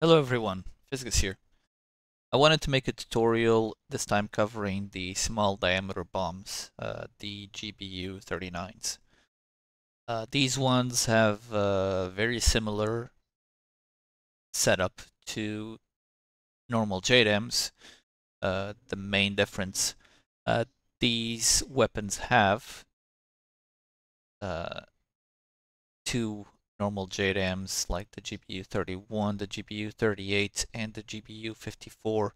Hello everyone, Fisgas here. I wanted to make a tutorial this time covering the small diameter bombs, uh, the GBU 39s. Uh, these ones have a very similar setup to normal JDAMs. Uh, the main difference uh, these weapons have uh, two normal JDAMs like the GBU-31, the GBU-38, and the GBU 54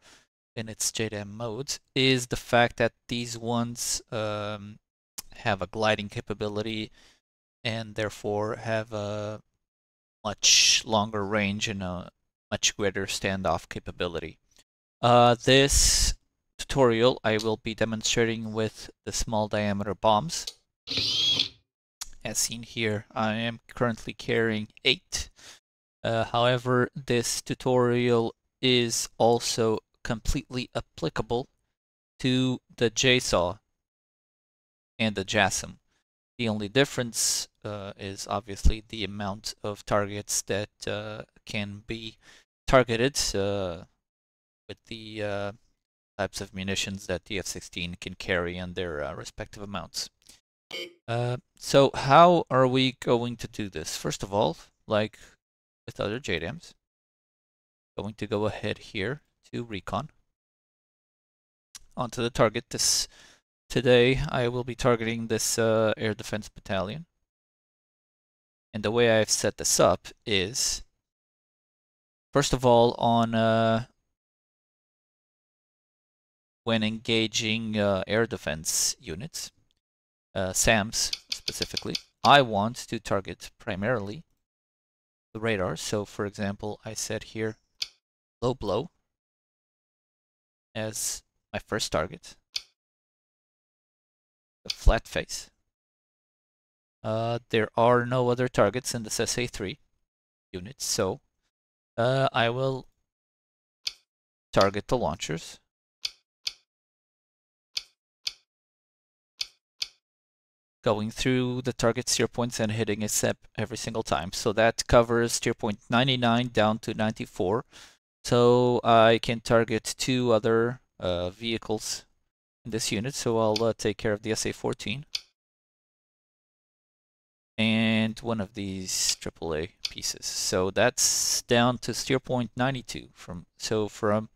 in its JDAM modes is the fact that these ones um, have a gliding capability and therefore have a much longer range and a much greater standoff capability. Uh, this tutorial I will be demonstrating with the small diameter bombs as seen here, I am currently carrying 8. Uh, however, this tutorial is also completely applicable to the JSOW and the JASSM. The only difference uh, is obviously the amount of targets that uh, can be targeted uh, with the uh, types of munitions that the F-16 can carry and their uh, respective amounts. Uh, so how are we going to do this? First of all, like with other JDAMs, going to go ahead here to recon onto the target. This today I will be targeting this uh, air defense battalion. And the way I've set this up is, first of all, on uh, when engaging uh, air defense units, uh, SAMs specifically, I want to target primarily the radar. So for example, I set here low blow as my first target. The flat face. Uh, there are no other targets in this SA3 unit, so uh, I will target the launchers. Going through the target steer points and hitting a SEP every single time. So that covers steer point 99 down to 94. So I can target two other uh, vehicles in this unit. So I'll uh, take care of the SA-14 and one of these AAA pieces. So that's down to steer point 92. From so from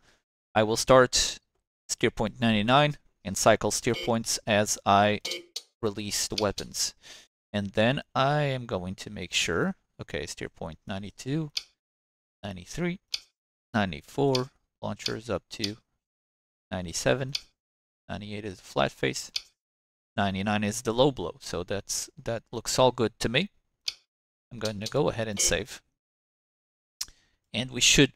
I will start steer point 99 and cycle steer points as I release the weapons. And then I am going to make sure, okay, it's steer point 92, 93, 94, launcher is up to 97, 98 is flat face, 99 is the low blow. So that's that looks all good to me. I'm going to go ahead and save. And we should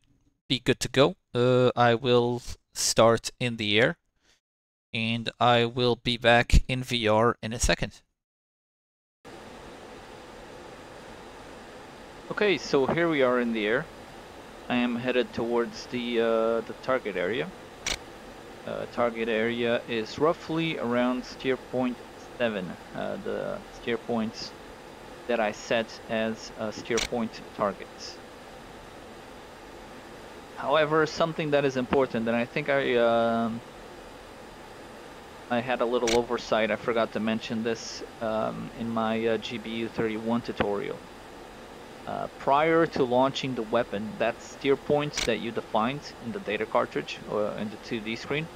be good to go. Uh, I will start in the air and I will be back in VR in a second. Okay, so here we are in the air. I am headed towards the uh, the target area. Uh, target area is roughly around steer point 7, uh, the steer points that I set as uh, steer point targets. However, something that is important, and I think I um, I had a little oversight. I forgot to mention this um, in my uh, GBU31 tutorial. Uh, prior to launching the weapon, that steer point that you defined in the data cartridge or in the 2D screen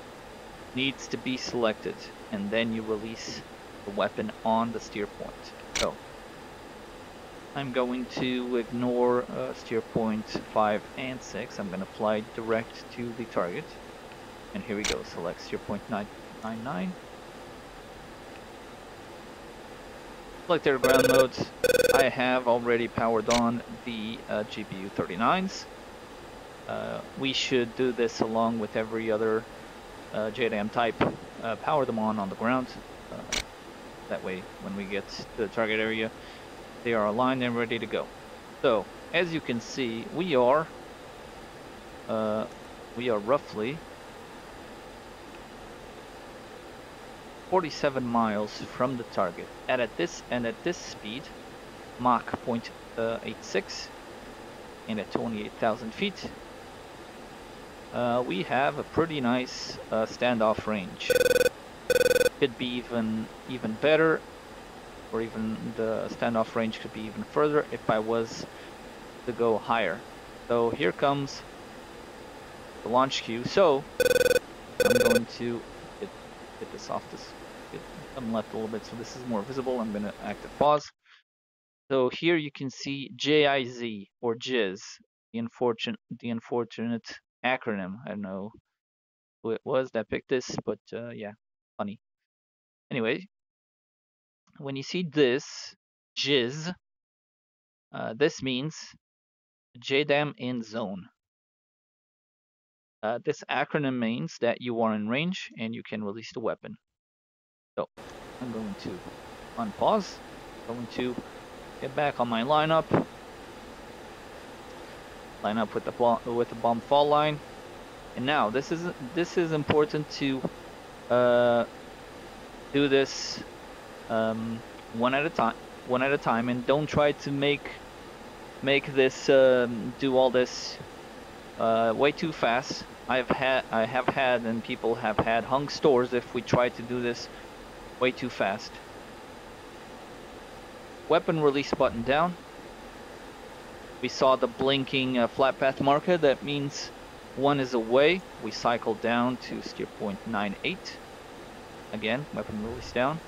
needs to be selected and then you release the weapon on the steer point. So I'm going to ignore uh, steer point 5 and 6. I'm going to apply direct to the target. And here we go, select steer point 9 Like their ground modes, I have already powered on the uh, GBU 39s. Uh, we should do this along with every other uh, JDAM type. Uh, power them on on the ground. Uh, that way, when we get to the target area, they are aligned and ready to go. So, as you can see, we are uh, we are roughly 47 miles from the target. And at this and at this speed, Mach 0.86 and at 28,000 feet, uh, we have a pretty nice uh, standoff range. Could be even even better, or even the standoff range could be even further if I was to go higher. So here comes the launch cue. So I'm going to get, this off this, get them left a little bit so this is more visible. I'm to active pause. So here you can see JIZ or JIZ, the unfortunate, the unfortunate acronym. I don't know who it was that picked this, but uh, yeah, funny. Anyway, when you see this JIZ, uh, this means JDAM in zone. Uh, this acronym means that you are in range and you can release the weapon. So I'm going to unpause, going to get back on my lineup, line up with the bomb, with the bomb fall line, and now this is this is important to uh, do this um, one at a time, one at a time, and don't try to make make this um, do all this uh, way too fast. I've had, I have had, and people have had hung stores if we try to do this way too fast. Weapon release button down. We saw the blinking uh, flight path marker. That means one is away. We cycle down to steer point 98. Again, weapon release down.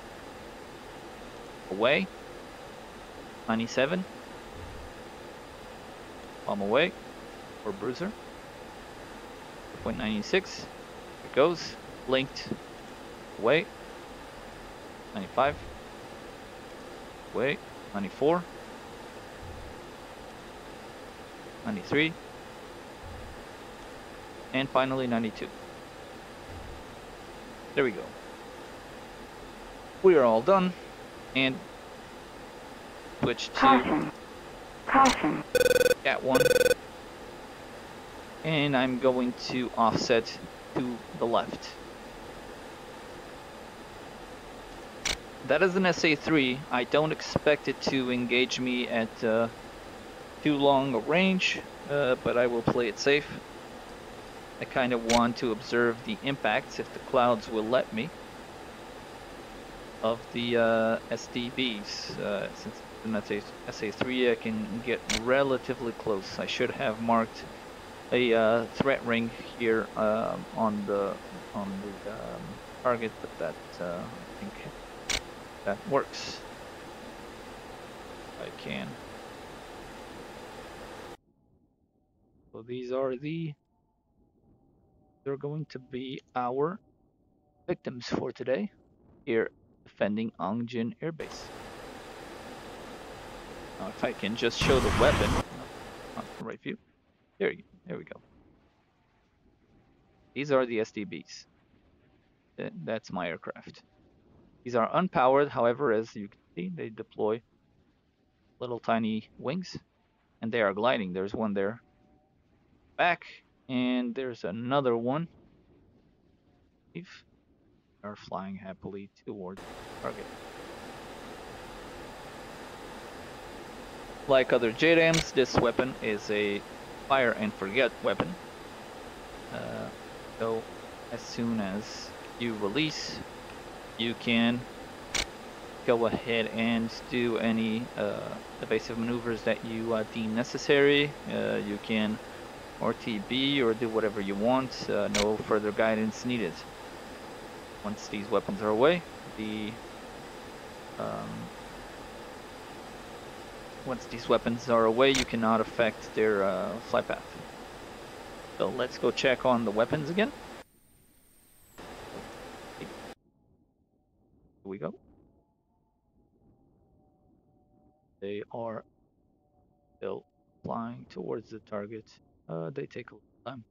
Away. 97. Bomb away. Bruiser. 0.96. It goes. Linked. Away. 95. Away. 94. 93. And finally 92. There we go. We are all done. And switch to Caution. Caution. Cat 1 and I'm going to offset to the left. That is an SA3. I don't expect it to engage me at uh, too long a range, uh, but I will play it safe. I kind of want to observe the impacts, if the clouds will let me, of the uh, SDBs. Uh, since an SA3, I can get relatively close. I should have marked a uh, threat ring here uh, on the on the um, target, but that uh, I think that works. I can. So these are the they're going to be our victims for today here defending Ongjin Air Base. Now if I can just show the weapon, not the right view. There there we go. These are the SDBs. That's my aircraft. These are unpowered, however, as you can see, they deploy little tiny wings, and they are gliding. There's one there back, and there's another one. If are flying happily towards target. Like other JDAMs, this weapon is a fire and forget weapon. Uh, so as soon as you release, you can go ahead and do any uh, evasive maneuvers that you uh, deem necessary. Uh, you can RTB or do whatever you want. Uh, no further guidance needed. Once these weapons are away, the um, once these weapons are away, you cannot affect their uh, flight path. So let's go check on the weapons again. Here we go. They are still flying towards the target. Uh, they take a little time.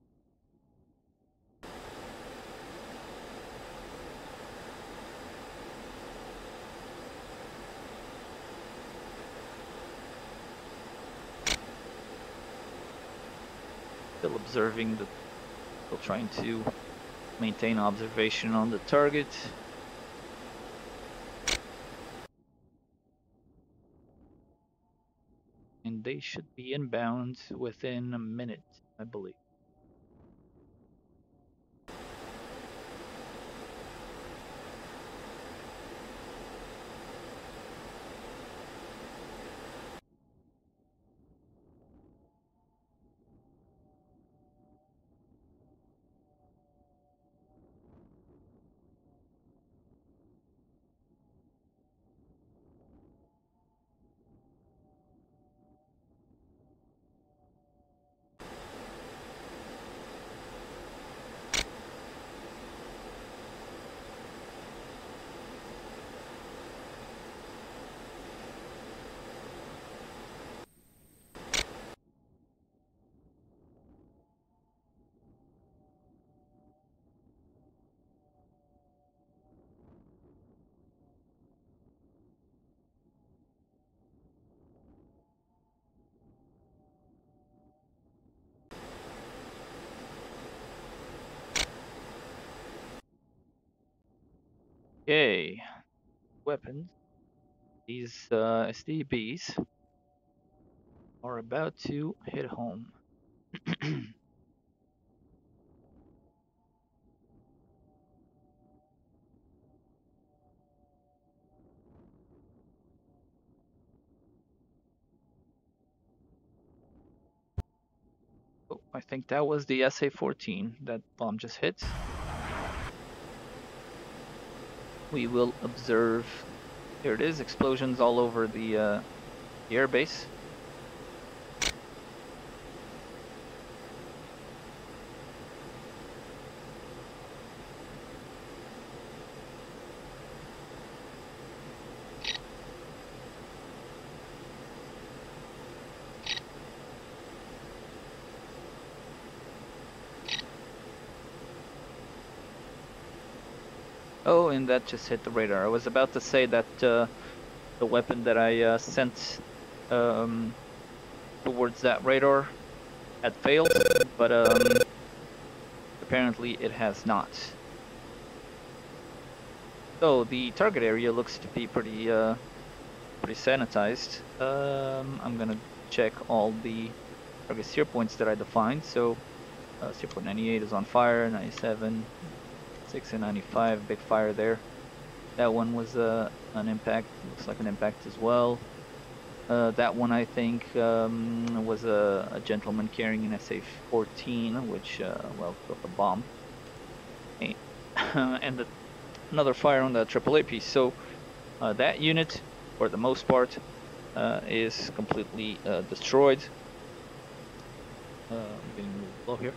Still observing the still trying to maintain observation on the target. And they should be inbound within a minute I believe Okay, weapons. These uh, SDBs are about to hit home. oh, I think that was the SA-14 that bomb just hit. We will observe. Here it is, explosions all over the, uh, the airbase. Oh, and that just hit the radar. I was about to say that uh, the weapon that I uh, sent um, towards that radar had failed, but um, apparently it has not. So the target area looks to be pretty, uh, pretty sanitized. Um, I'm gonna check all the target steer points that I defined. So uh, steer point 98 is on fire, 97, 6 and 95, big fire there. That one was uh, an impact, looks like an impact as well. Uh, that one I think um, was a, a, gentleman carrying an SA-14, which, uh, well, built a bomb. and the, another fire on the AAA piece. So uh, that unit, for the most part, uh, is completely uh, destroyed. I'm getting a little low here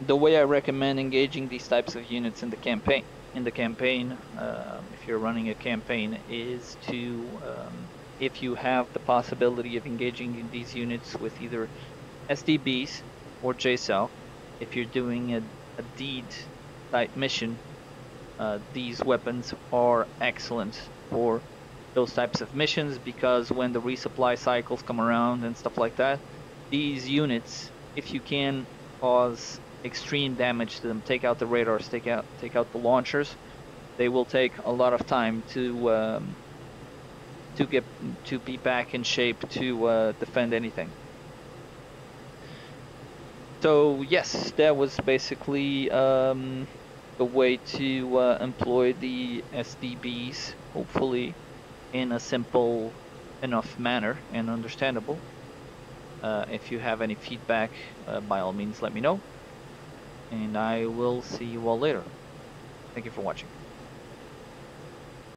the way I recommend engaging these types of units in the campaign in the campaign uh, if you're running a campaign is to um, if you have the possibility of engaging in these units with either SDBs or JSOW if you're doing a, a DEAD type mission uh, these weapons are excellent for those types of missions because when the resupply cycles come around and stuff like that these units if you can cause extreme damage to them. Take out the radars, take out take out the launchers. They will take a lot of time to um, to get to be back in shape to uh, defend anything. So yes, that was basically um, the way to uh, employ the SDBs, hopefully in a simple enough manner and understandable. Uh, if you have any feedback, uh, by all means let me know and I will see you all later. Thank you for watching.